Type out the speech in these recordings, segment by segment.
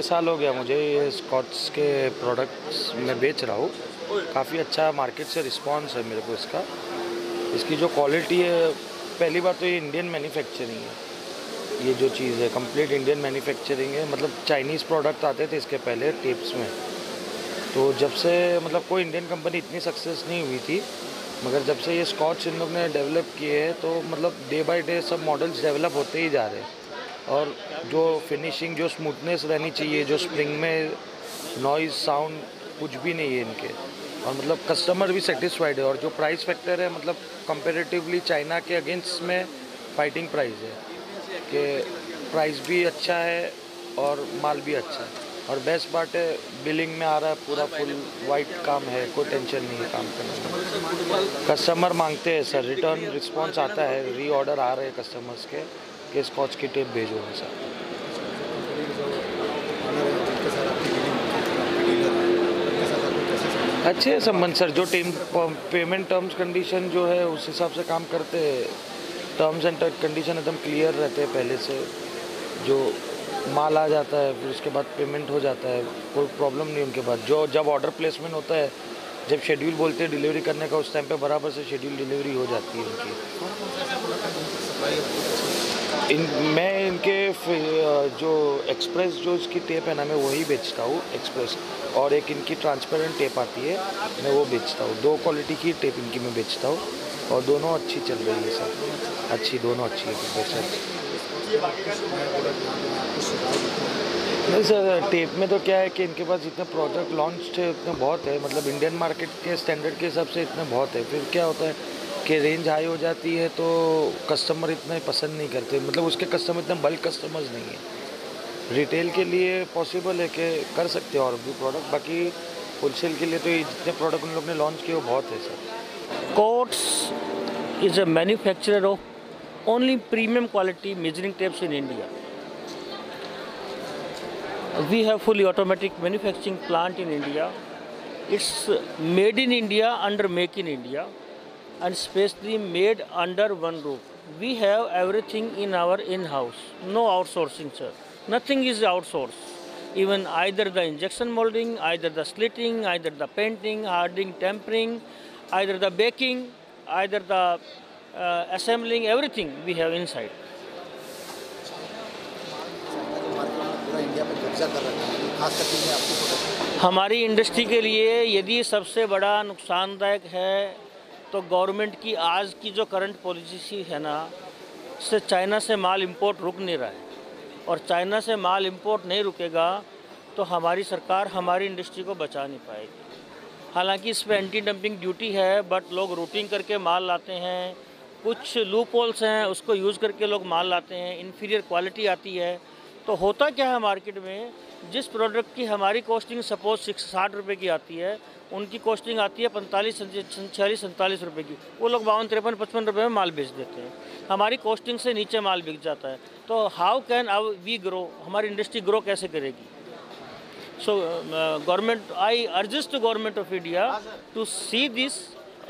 डेढ़ साल हो गया मुझे ये स्कॉट्स के प्रोडक्ट्स मैं बेच रहा हूँ। काफ़ी अच्छा मार्केट से रिस्पांस है मेरे को इसका। इसकी जो क्वालिटी है, पहली बार तो ये इंडियन मैन्युफैक्चरिंग है। ये जो चीज़ है कंप्लीट इंडियन मैन्युफैक्चरिंग है। मतलब चाइनीज़ प्रोडक्ट आते थे इसके पहले टिप्स में। तो जब से मतलब कोई इंडियन कंपनी इतनी सक्सेस नहीं हुई थी, मगर जब से ये स्कॉच इन लोग ने डेवलप किए हैं तो मतलब डे बाई डे सब मॉडल्स डेवलप होते ही जा रहे हैं। और जो फिनिशिंग जो स्मूथनेस रहनी चाहिए, जो स्प्रिंग में नॉइज़ साउंड कुछ भी नहीं है इनके। और मतलब कस्टमर भी सेटिस्फाइड है और जो प्राइस फैक्टर है मतलब कंपेरेटिवली चाइना के अगेंस्ट में फाइटिंग प्राइस है कि प्राइस भी अच्छा है और माल भी अच्छा है। और बेस्ट पार्ट है बिलिंग में आ रहा है पूरा फुल वाइट काम है कोई टेंशन नहीं है काम करने में। कस्टमर मांगते हैं सर रिटर्न रिस्पांस आता है री ऑर्डर आ रहे हैं कस्टमर्स के कि स्कॉच की टेप भेजो सर अच्छे संबंध सर जो टीम पेमेंट टर्म्स कंडीशन जो है उस हिसाब से काम करते हैं। टर्म्स एंड कंडीशन एकदम क्लियर रहते हैं पहले से जो माल आ जाता है, फिर उसके बाद पेमेंट हो जाता है, कोई प्रॉब्लम नहीं उनके बाद जो, जब ऑर्डर प्लेसमेंट होता है, जब शेड्यूल बोलते हैं डिलीवरी करने का, उस टाइम पे बराबर से शेड्यूल डिलीवरी हो जाती है उनकी। इन, मैं इनके जो एक्सप्रेस जो इसकी टेप है ना, मैं वही बेचता हूँ एक्सप्रेस और एक इनकी ट्रांसपेरेंट टेप आती है, मैं वो बेचता हूँ। दो क्वालिटी की टेप इनकी मैं बेचता हूँ। और दोनों अच्छी चल रही है सर अच्छी, दोनों अच्छी है, बेशक। नहीं सर टेप में तो क्या है कि इनके पास जितने प्रोडक्ट लॉन्च थे उतने बहुत है। मतलब इंडियन मार्केट के स्टैंडर्ड के हिसाब से इतने बहुत है। फिर क्या होता है कि रेंज हाई हो जाती है तो कस्टमर इतना पसंद नहीं करते। मतलब उसके कस्टमर इतने बल्क कस्टमर्स नहीं है। रिटेल के लिए पॉसिबल है कि कर सकते हैं और भी प्रोडक्ट बाकी होलसेल के लिए तो ये जितने प्रोडक्ट उन लोग ने लॉन्च किए, वो बहुत है, sir. Coats is a manufacturer of only premium quality measuring tapes in India. We have fully automatic manufacturing plant in India. It's made in India under Make in India and specially made under one roof. We have everything in our in-house, no outsourcing sir. Nothing is outsourced. Even either the injection molding, either the slitting, either the painting, hardening, tempering, either the baking, either the uh, assembling everything we have inside. हमारी industry के लिए यदि सबसे बड़ा नुकसानदायक है तो government की आज की जो करंट पॉलिसी है ना से चाइना से माल इंपोर्ट रुक नहीं रहा है और चाइना से माल इंपोर्ट नहीं रुकेगा तो हमारी सरकार हमारी इंडस्ट्री को बचा नहीं पाएगी हालाँकि इस पर एंटी डंपिंग ड्यूटी है बट लोग रूटिंग करके माल लाते हैं। कुछ लूप होल्स हैं, उसको यूज़ करके लोग माल लाते हैं। इन्फीरियर क्वालिटी आती है। तो होता क्या है मार्केट में? जिस प्रोडक्ट की हमारी कॉस्टिंग सपोज़ सिक्स साठ रुपये की आती है, उनकी कॉस्टिंग आती है पैंतालीस, छियालीस, सैंतालीस रुपये की। वो लोग बावन, तिरपन, पचपन रुपये में माल बेच देते हैं। हमारी कॉस्टिंग से नीचे माल बिक जाता है। तो how can our we grow हमारी इंडस्ट्री ग्रो कैसे करेगी? So government I urge government of India to see this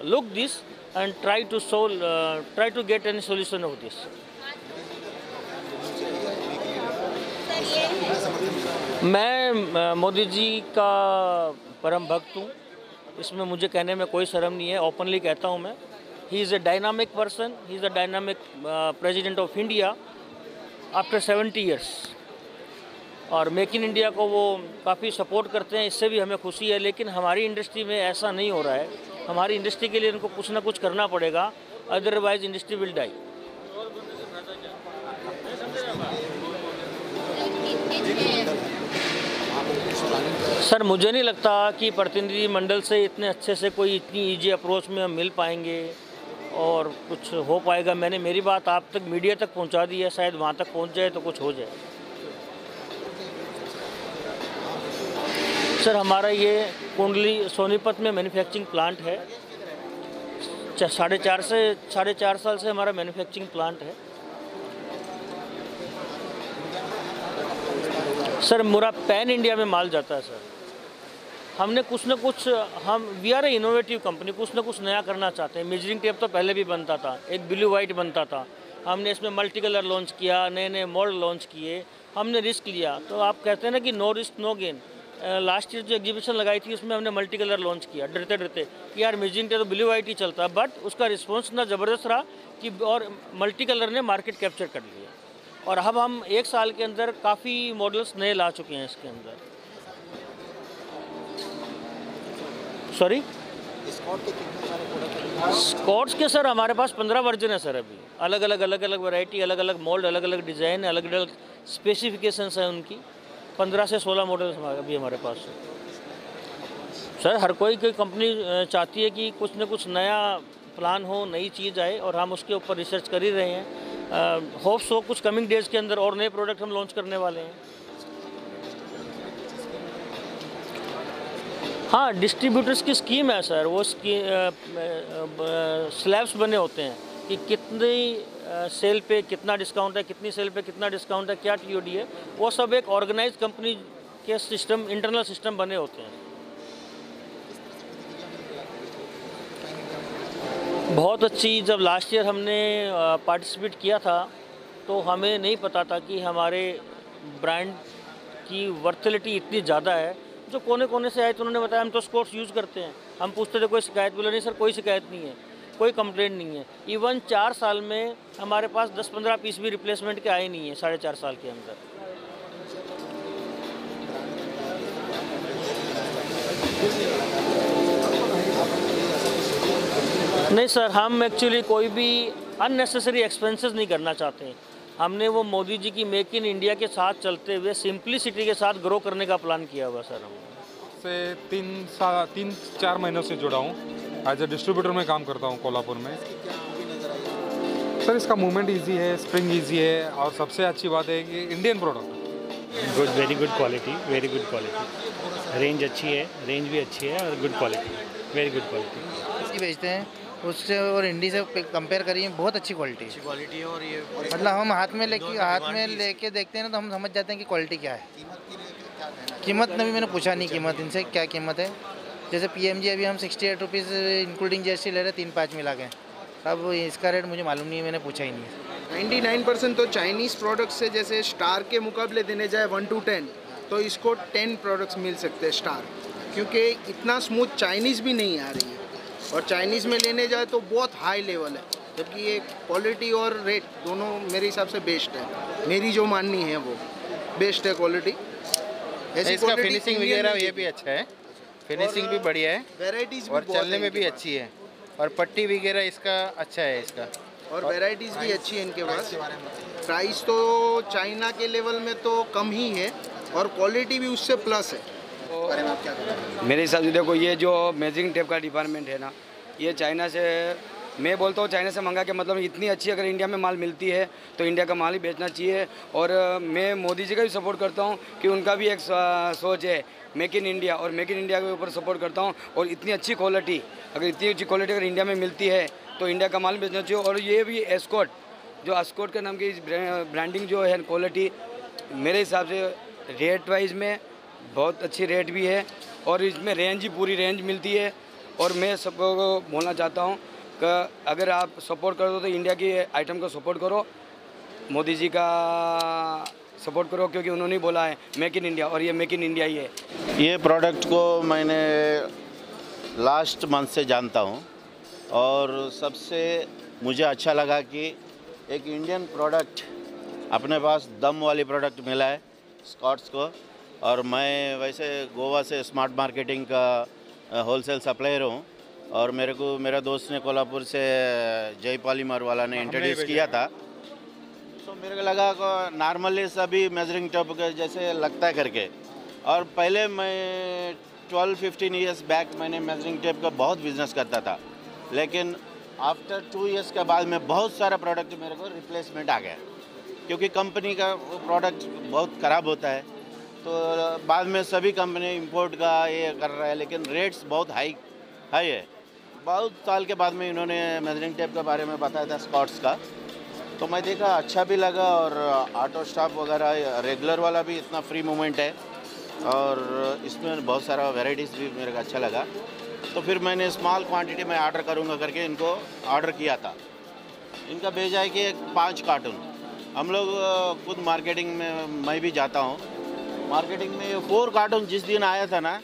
look this and try to solve, uh, try to get any solution of this. मैं मोदी जी का परम भक्त हूँ। इसमें मुझे कहने में कोई शर्म नहीं है। ओपनली कहता हूँ मैं। He is a dynamic person he is a dynamic president of India after seventy years और मेक इन इंडिया को वो काफ़ी सपोर्ट करते हैं, इससे भी हमें खुशी है, लेकिन हमारी इंडस्ट्री में ऐसा नहीं हो रहा है। हमारी इंडस्ट्री के लिए इनको कुछ ना कुछ करना पड़ेगा otherwise industry will die sir, मुझे नहीं लगता कि प्रतिनिधि मंडल से इतने अच्छे से कोई इतनी इजी अप्रोच में हम मिल पाएँगे और कुछ हो पाएगा। मैंने मेरी बात आप तक मीडिया तक पहुँचा दी है, शायद वहाँ तक पहुँच जाए तो कुछ हो जाए। सर, हमारा ये कुंडली सोनीपत में मैन्युफैक्चरिंग प्लांट है। साढ़े चार से, साढ़े चार साल से हमारा मैन्युफैक्चरिंग प्लांट है। सर, मेरा पैन इंडिया में माल जाता है, सर। हमने कुछ ना कुछ, हम we are a innovative company कुछ ना कुछ नया करना चाहते हैं। मेजरिंग टेप तो पहले भी बनता था, एक ब्लू वाइट बनता था। हमने इसमें मल्टी कलर लॉन्च किया नए नए मॉडल लॉन्च किए, हमने रिस्क लिया। तो आप कहते हैं ना कि no risk no gain last year जो एग्जीबिशन लगाई थी, उसमें हमने मल्टी कलर लॉन्च किया, डरते डरते। कि यार म्यूज़िक डे तो ब्लू वाइट ही चलता है बट उसका रिस्पॉन्स इतना ज़बरदस्त रहा कि और मल्टी कलर ने मार्केट कैप्चर कर लिया। और अब हम एक साल के अंदर काफ़ी मॉडल्स नए ला चुके हैं इसके अंदर। सॉरी स्कॉट्स के सर हमारे पास पंद्रह वर्जन है सर अभी। अलग अलग अलग अलग वैरायटी अलग अलग मोल्ड अलग अलग डिज़ाइन अलग अलग स्पेसिफिकेशंस हैं उनकी। पंद्रह से सोलह मॉडल्स अभी हमारे पास है। सर, हर कोई कोई कंपनी चाहती है कि कुछ न कुछ नया प्लान हो, नई चीज़ आए और हम उसके ऊपर रिसर्च कर ही रहे हैं। होप सो कुछ कमिंग डेज़ के अंदर और नए प्रोडक्ट हम लॉन्च करने वाले हैं। हाँ डिस्ट्रीब्यूटर्स की स्कीम है सर वो स्की स्लैब्स बने होते हैं कि कितनी सेल पे कितना डिस्काउंट है, कितनी सेल पे कितना डिस्काउंट है, क्या टीओडी है, वो सब एक ऑर्गेनाइज कंपनी के सिस्टम इंटरनल सिस्टम बने होते हैं। बहुत अच्छी जब लास्ट ईयर हमने पार्टिसिपेट किया था तो हमें नहीं पता था कि हमारे ब्रांड की वर्थिलिटी इतनी ज़्यादा है। जो कोने कोने से आए तो उन्होंने बताया, हम तो स्पोर्ट्स यूज़ करते हैं। हम पूछते थे, कोई शिकायत? बोले, नहीं सर, कोई शिकायत नहीं है। कोई कंप्लेंट नहीं है। इवन चार साल में हमारे पास दस पंद्रह पीस भी रिप्लेसमेंट के आए नहीं है, साढ़े चार साल के अंदर। नहीं सर, हम एक्चुअली कोई भी अननेसेसरी एक्सपेंसेस नहीं करना चाहते हैं। हमने वो मोदी जी की मेक इन इंडिया के साथ चलते हुए सिंपलिसिटी के साथ ग्रो करने का प्लान किया हुआ सर हम से तीन सा, तीन, चार महीनों से जुड़ा हूँ। एज ए डिस्ट्रीब्यूटर में काम करता हूँ कोल्हापुर में। सर इसका मूवमेंट इजी है स्प्रिंग इजी है और सबसे अच्छी बात है कि Indian product good very good quality very good quality range अच्छी है रेंज भी अच्छी है और good quality very good quality इसकी बेचते हैं उससे और इंडी से कंपेयर करिए बहुत अच्छी क्वालिटी है। क्वालिटी है और ये मतलब हम हाथ में लेके हाथ में लेके देखते हैं ना तो हम समझ जाते हैं कि क्वालिटी क्या है। कीमत ने भी मैंने पूछा नहीं कीमत इनसे क्या कीमत है? जैसे PMG M G sixty eight rupees including G ले रहे तीन पाँच मिला के। अब इसका रेट मुझे मालूम नहीं है मैंने पूछा ही नहीं है। 99 परसेंट तो चाइनीज़ प्रोडक्ट्स से जैसे स्टार के मुकाबले देने जाए वन टू टेन तो इसको टेन प्रोडक्ट्स मिल सकते हैं स्टार क्योंकि इतना स्मूथ चाइनीज़ भी नहीं आ रही है। और चाइनीज़ में लेने जाए तो बहुत हाई लेवल है जबकि ये क्वालिटी और रेट दोनों मेरे हिसाब से बेस्ट है। मेरी जो माननी है वो बेस्ट है क्वालिटी ऐसी इसका फिनिशिंग वगैरह ये भी अच्छा है। फिनिशिंग भी बढ़िया है वेराइटीज और चलने में भी अच्छी है। और पट्टी वगैरह इसका अच्छा है इसका। और वेराइटीज़ भी अच्छी है इनके पास। प्राइस तो चाइना के लेवल में तो कम ही है और क्वालिटी भी उससे प्लस है। मेरे हिसाब से देखो ये जो मेजिंग टेप का डिपार्टमेंट है ना ये चाइना से मैं बोलता हूँ, चाइना से मंगा के मतलब इतनी अच्छी अगर इंडिया में माल मिलती है तो इंडिया का माल ही बेचना चाहिए। और मैं मोदी जी का भी सपोर्ट करता हूँ कि उनका भी एक सोच है मेक इन इंडिया और मेक इन इंडिया के ऊपर सपोर्ट करता हूँ। और इतनी अच्छी क्वालिटी अगर इतनी अच्छी क्वालिटी अगर इंडिया में मिलती है तो इंडिया का माल बेचना चाहिए। और ये भी एस्कोट जो एस्कोट के नाम की ब्रांडिंग जो है क्वालिटी मेरे हिसाब से रेट वाइज में बहुत अच्छी रेट भी है। और इसमें रेंज ही पूरी रेंज मिलती है। और मैं सबको बोलना चाहता हूँ कि, अगर आप सपोर्ट करो तो इंडिया की आइटम को सपोर्ट करो। मोदी जी का सपोर्ट करो क्योंकि उन्होंने बोला है मेक इन इंडिया और ये मेक इन इंडिया ही है। ये प्रोडक्ट को मैंने लास्ट मंथ से जानता हूँ और सबसे मुझे अच्छा लगा कि एक इंडियन प्रोडक्ट अपने पास दम वाली प्रोडक्ट मिला है स्कॉट्स को। और मैं वैसे गोवा से स्मार्ट मार्केटिंग का होलसेल सप्लायर हूँ। और मेरे को मेरा दोस्त ने कोल्हापुर से जयपाली पॉलीमर वाला ने इंट्रोड्यूस किया था। तो मेरे को लगा को नॉर्मली सभी मेजरिंग टॉप के जैसे लगता है करके। और पहले मैं 12-15 इयर्स बैक मैंने मेजरिंग टेप का बहुत बिज़नेस करता था। लेकिन आफ्टर टू इयर्स के बाद में बहुत सारा प्रोडक्ट मेरे को रिप्लेसमेंट आ गया। क्योंकि कंपनी का प्रोडक्ट बहुत ख़राब होता है। तो बाद में सभी कंपनी इंपोर्ट का ये कर रहा है लेकिन रेट्स बहुत हाई हाई है। बहुत साल के बाद में इन्होंने मेजरिंग टेप के बारे में बताया था स्कॉट्स का। तो मैं देखा अच्छा भी लगा और ऑटो स्टाफ वगैरह रेगुलर वाला भी इतना फ्री मूवमेंट है। और इसमें बहुत सारा वेराइटीज़ भी मेरे को अच्छा लगा। तो फिर मैंने स्मॉल क्वांटिटी में ऑर्डर करूँगा करके इनको ऑर्डर किया था। इनका भेजा है कि एक पाँच कार्टून हम लोग खुद मार्केटिंग में, मैं भी जाता हूँ। मार्केटिंग में फोर कार्टून जिस दिन आया था ना,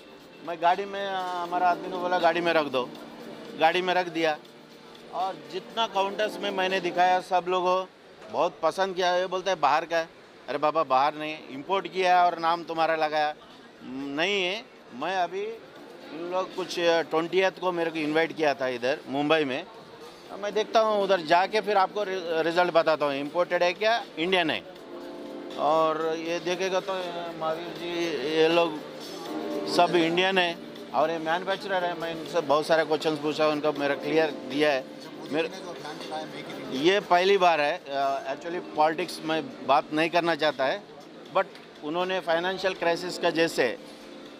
मैं गाड़ी में हमारा आदमी को बोला, गाड़ी में रख दो। गाड़ी में रख दिया। और जितना काउंटर्स में मैंने दिखाया सब लोगों बहुत पसंद किया। ये बोलते हैं, बाहर का है। अरे बाबा, बाहर नहीं। इंपोर्ट किया और नाम तुम्हारा लगाया। नहीं है। मैं अभी इन लोग कुछ ट्वेंटी को मेरे को इनवाइट किया था इधर, मुंबई में। अब मैं देखता हूँ, उधर जाके फिर आपको रिज़ल्ट बताता हूँ। इम्पोर्टेड है क्या? इंडियन है। और ये देखेगा तो महावीर जी, ये लोग सब इंडियन है। और ये मैन्युफैक्चरर है, मैं इनसे बहुत सारे क्वेश्चन पूछा, उनको मेरा क्लियर दिया है। मेरे ये पहली बार है एक्चुअली पॉलिटिक्स में बात नहीं करना चाहता है बट उन्होंने फाइनेंशियल क्राइसिस का जैसे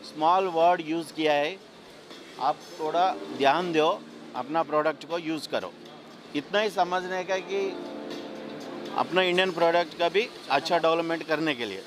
स्मॉल वर्ड यूज़ किया है। आप थोड़ा ध्यान दो, अपना प्रोडक्ट को यूज़ करो। इतना ही समझने का कि अपना इंडियन प्रोडक्ट का भी अच्छा डेवलपमेंट करने के लिए।